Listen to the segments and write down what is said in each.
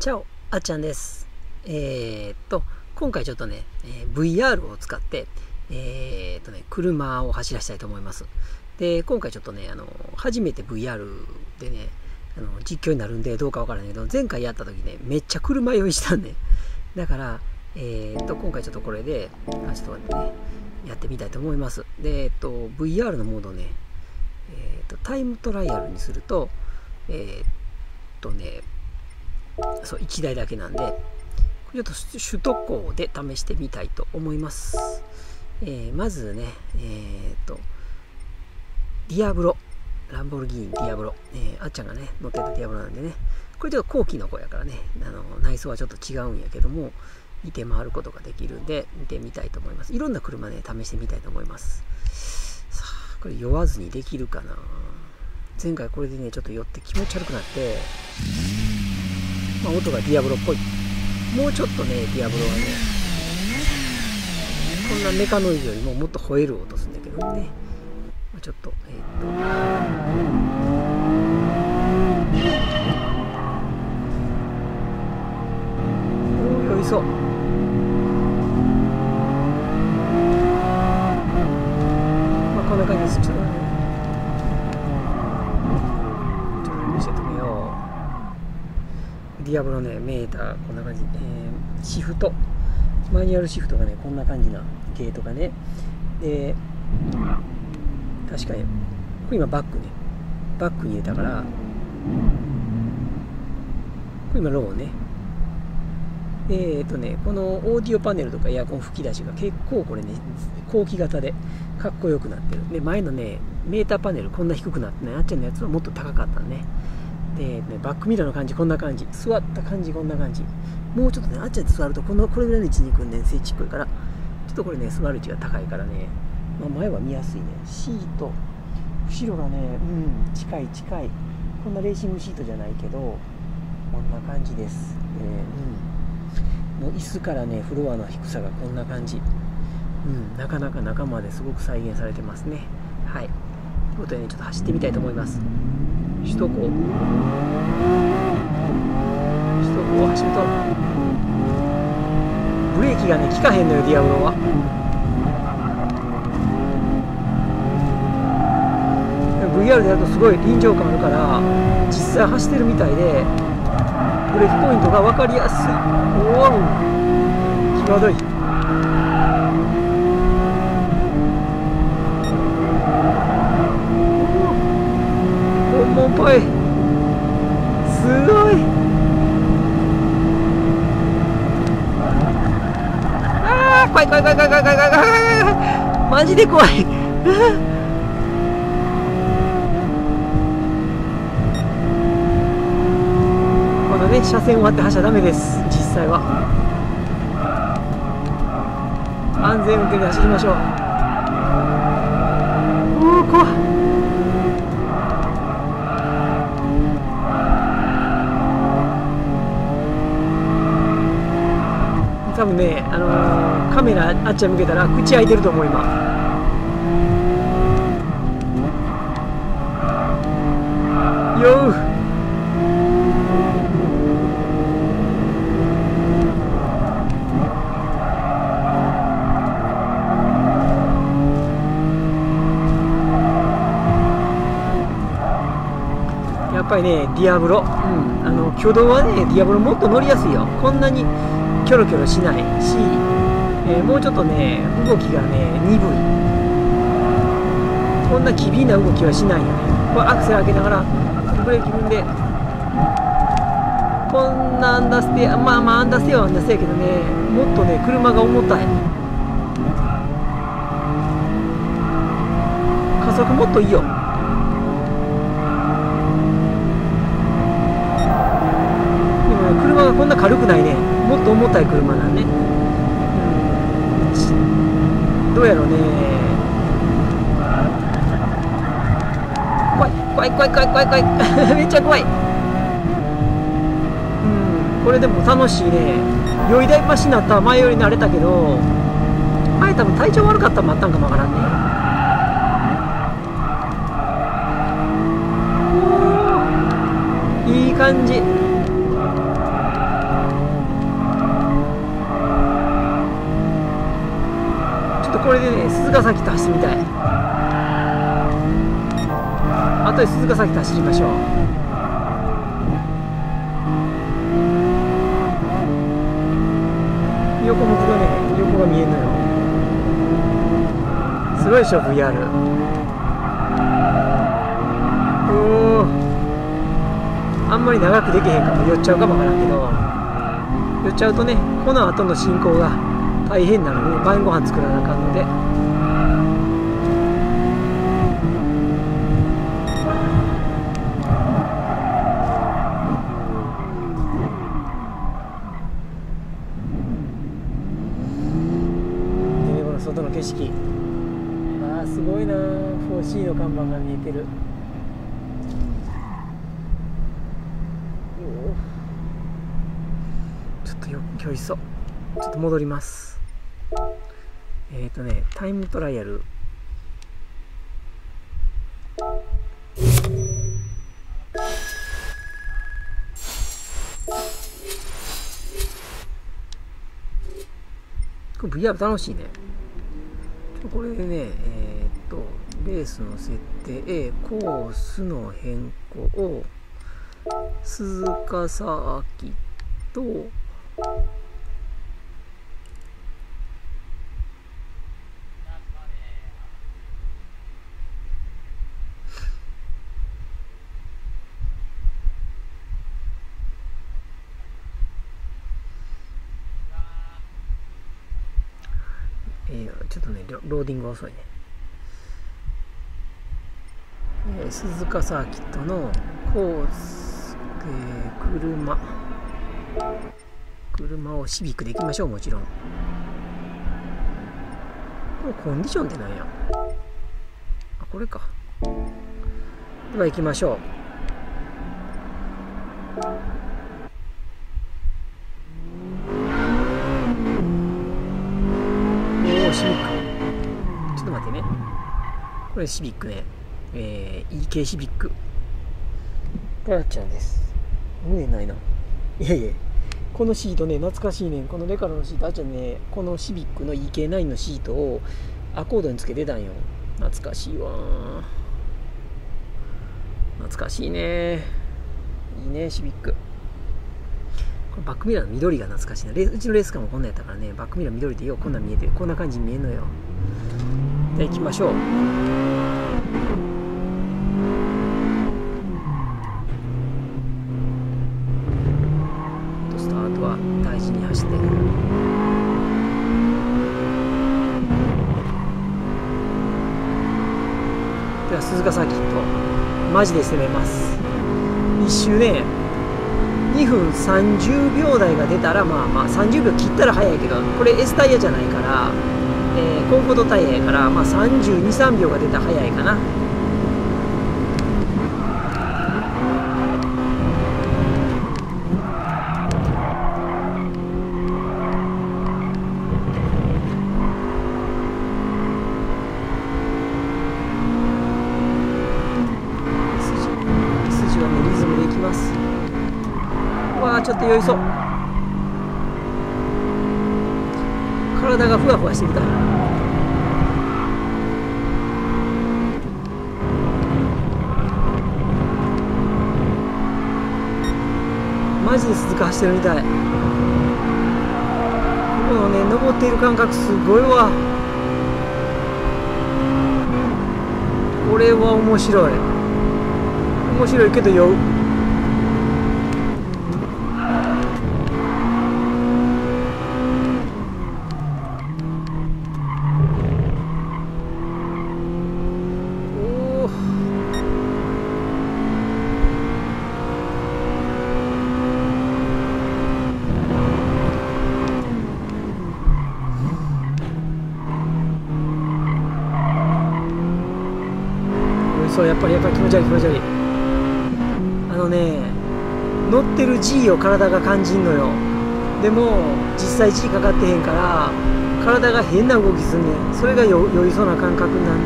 チャオ、あっちゃんです。えーっと、今回ちょっとね、えー VR を使って、えーっとね、車を走らせたいと思います。で、今回ちょっとね、あの、初めて VR でね、あの実況になるんでどうかわからないけど、前回やった時ね、めっちゃ車用意したんで、だから、えっと、今回ちょっとこれで、ちょっと待ってね、やってみたいと思います。で、えっと、VR のモードね、えっと、タイムトライアルにすると、えっとね、そう1台だけなんでちょっと首都高で試してみたいと思います、えーまずねえっ、とディアブロランボルギーニディアブロ、えーあっちゃんがね乗ってたディアブロなんでね。これちょっと後期の子やからねあの内装はちょっと違うんやけども見て回ることができるんで見てみたいと思います。いろんな車ね試してみたいと思います。さあこれ酔わずにできるかな。前回これでねちょっと酔って気持ち悪くなって。まあ、音がディアブロっぽい。もうちょっとねディアブロはねこんなメカノイズよりももっと吠える音するんだけどね、まあ、ちょっとえーっと。おー酔いそうまあこんな感じですちょっとねちょっと見せてみようディアブロね、メーター、こんな感じ。えーシフト。マニュアルシフトがね、こんな感じなゲートがね。で、確かに、これ今バックね。バックに入れたから、これ今ローね。えっとね、このオーディオパネルとかエアコン吹き出しが結構これね、後期型でかっこよくなってる。で、前のね、メーターパネルこんな低くなってない。あっちゃんのやつはもっと高かったね。で、ね、バックミラーの感じこんな感じ。座った感じこんな感じ。もうちょっとねあっちゃんで座るとこのこれぐらいの位置に行くんで背ちっこいから。ちょっとこれね座る位置が高いからね、まあ、前は見やすいね。シート。後ろがねうん近い近い。こんなレーシングシートじゃないけどこんな感じです、えーうん、もう椅子からねフロアの低さがこんな感じ。うんなかなか中まですごく再現されてますね。はい。ということでねちょっと走ってみたいと思います。首都高。首都高を走ると。ブレーキがね効かへんのよディアブロは。VR でやるとすごい臨場感あるから実際走ってるみたいでブレーキポイントが分かりやすい。おお際どい。マジで怖い。このね車線終わって走っちゃダメです。実際は。安全運転で走りましょう。おお怖い。多分ね、あのーカメラあっちゃん向けたら口開いてると思う今よやっぱりねディアブロ、うん、あの挙動はねディアブロもっと乗りやすいよ。こんなにキョロキョロしないし、えーもうちょっとね動きがね鈍い。こんな機敏な動きはしないよね。これアクセル上げながらブレーキ踏んで。こんなアンダーステアまあまあアンダーステアはアンダーステアやけどね。もっとね車が重たい。加速もっといいよ。でもね車がこんな軽くないね。もっと重たい車なんね、うん、どうやろうね。怖い怖い怖い怖い怖い怖い。めっちゃ怖い。うんこれでも楽しいね。酔いだ台橋になったら前より慣れたけど前多分体調悪かったもあったんかもわからんね。いい感じ。ちょっとこれでね鈴ヶ崎と走ってみたい。あとで鈴鹿サーキット走りましょう。横向くとね横が見えるのよ。すごいでしょ VR おおあんまり長くできへんかも。寄っちゃうかもわからんけど。寄っちゃうとねこの後の進行が大変なので晩ご飯作らなあかんのででねこの外の景色あーすごいな。4C の看板が見えてる。ちょっとよ今日いっそ。ちょっと戻ります。えっ、ー、とねタイムトライアル。これ VR 楽しいね。これでねえっ、とベースの設定コースの変更を鈴鹿サーキットえー、ちょっとねローディング遅いね、えー、鈴鹿サーキットのコース、えー、車。車をシビックで行きましょうもちろん。これコンディションって何や？あこれか。では行きましょう。れシビックねえー、EK シビックガラちゃんです胸ないないやいやこのシートね、懐かしいねん。このレカロのシート、あっちゃんね、このシビックの EK9 のシートをアコードにつけてたんよ。懐かしいわ懐かしいねいいね、シビック。これバックミラーの緑が懐かしいな。うちのレースカーもこんなんやったからね、バックミラー緑でようこんなん見えてる。こんな感じに見えるのよ。じゃ行きましょう。大事に走って。では鈴鹿サーキットマジで攻めます。一周ね2分30秒台が出たらまあまあ30秒切ったら速いけどこれ S タイヤじゃないから、えー、コンフォートタイヤからまあ323秒が出たら速いかな。ちょっと酔いそう。体がふわふわしてきた。マジで鈴鹿走ってるみたい。このね登っている感覚すごいわ。これは面白い。面白いけど酔う。そうやっぱりやっぱり気持ち悪い気持ち悪い。あのね乗ってる G を体が感じんのよ。でも実際 G かかってへんから体が変な動きすんねん。それが酔いそうな感覚になんね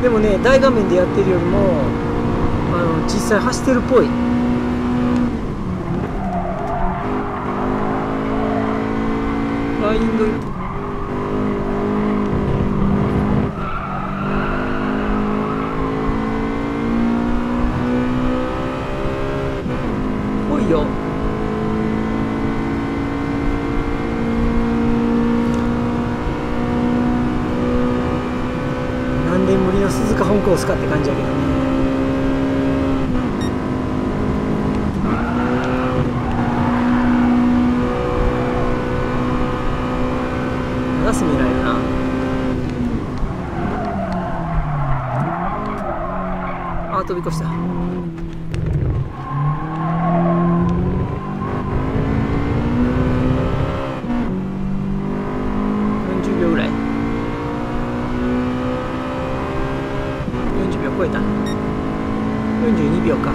ん。でもね大画面でやってるよりもあの実際走ってるっぽい。ラインドいよ何年ぶりの鈴鹿本コースかって感じやけどねまだ住めないよなあ飛び越した。40秒ぐらい。40秒超えた。42秒か。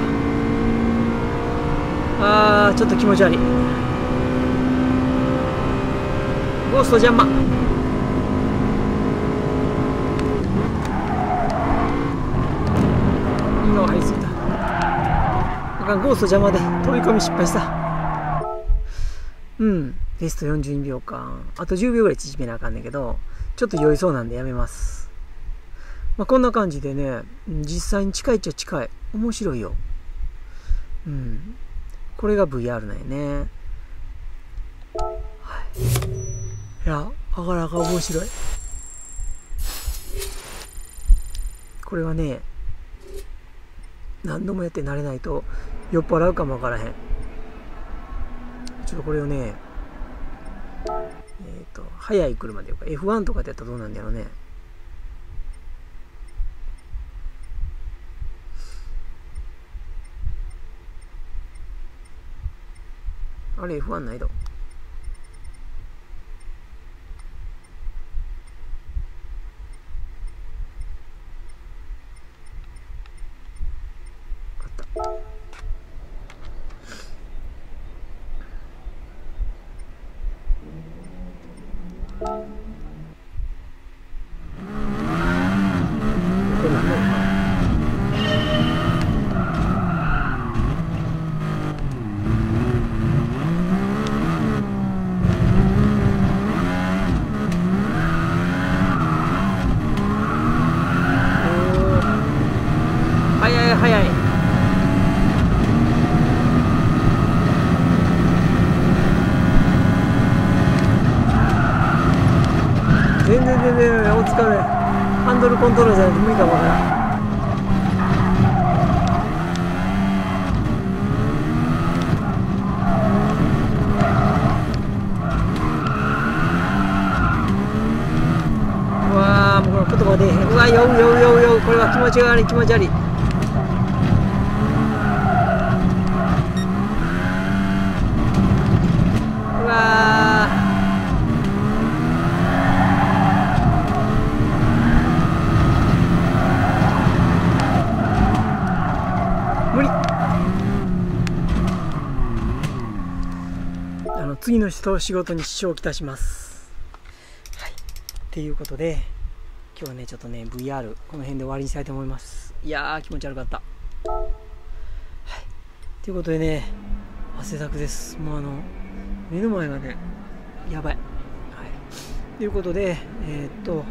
あーちょっと気持ち悪い。ゴースト邪魔今は入りすぎたゴースト邪魔で飛び込み失敗した。うん。ベスト42秒かあと10秒ぐらい縮めなあかんねんけどちょっと酔いそうなんでやめます。まあこんな感じでね実際に近いっちゃ近い。面白いよ。うん。これが VR なんやね。はい。いやなかなか面白い。これはね何度もやって慣れないと酔っ払うかもわからへん。ちょっとこれをねえっ、と速い車でいうか F1 とかでやったらどうなんだろうね。あれ F1 ないどあったこれ何なのかおー早い早い全然全然お疲れ。ハンドルコントロールじゃないと無理かもわからんうわもう言葉出えへん。うわ酔う酔う酔う酔う。これは気持ち悪い気持ち悪いうわー無理あの次の人仕事に支障をきたします。はい。っていうことで今日はねちょっとね VR この辺で終わりにしたいと思います。いやー気持ち悪かった。はい。ということでね汗だくです。もうあの目の前がねやばい。はい。ということでえーっと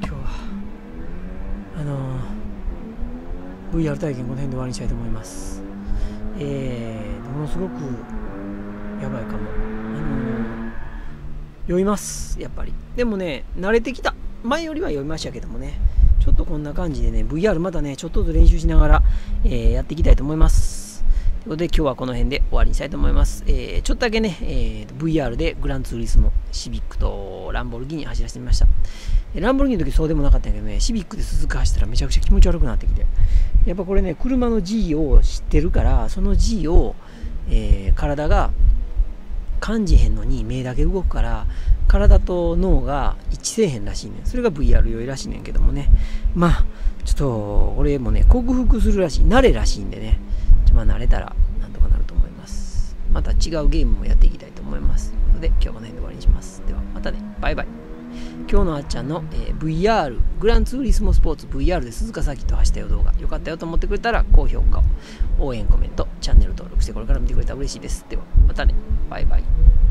今日はあのー VR 体験この辺で終わりにしたいと思います。えー、ものすごくやばいかも。あのー酔いますやっぱり。でもね慣れてきた。前よりは酔いましたけどもね。ちょっとこんな感じでね VR またねちょっとずつ練習しながら、えーやっていきたいと思います。ということで今日はこの辺で終わりにしたいと思います、えーちょっとだけね、えー VR でグランツーリスモシビックとランボルギーニ走らせてみました。ランボルギーニの時そうでもなかったんやけどねシビックで鈴鹿走ったらめちゃくちゃ気持ち悪くなってきて。やっぱこれね車の G を知ってるからその G を、えー体が感じへんのに目だけ動くから体と脳が一致せえへんらしいねん。それが VR 酔いらしいねんけどもね。まあちょっと俺もね克服するらしい慣れらしいんでね。まあ慣れたらなんとかなると思います。また違うゲームもやっていきたいと思います。ので今日はこの辺で終わりにします。ではまたね。バイバイ。今日のあっちゃんの、えー VR グランツーリスモスポーツ VR で鈴鹿サーキット走ったよ動画。よかったよと思ってくれたら高評価を応援コメントチャンネル登録してこれから見てくれたら嬉しいです。ではまたね。バイバイ。